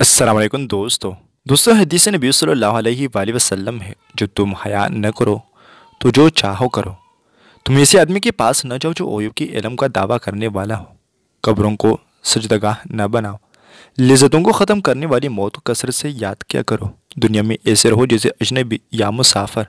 अस्सलाम दोस्तों। दोस्तों हदीस नबी सल्लल्लाहु अलैहि वसल्लम है, जो तुम हया न करो तो जो चाहो करो। तुम ऐसे आदमी के पास न जाओ जो ओयू की इलम का दावा करने वाला हो। कब्रों को सजदगाह न बनाओ। लिज़तों को ख़त्म करने वाली मौत को कसरत से याद क्या करो। दुनिया में ऐसे रहो जैसे अजनबी या मुसाफर।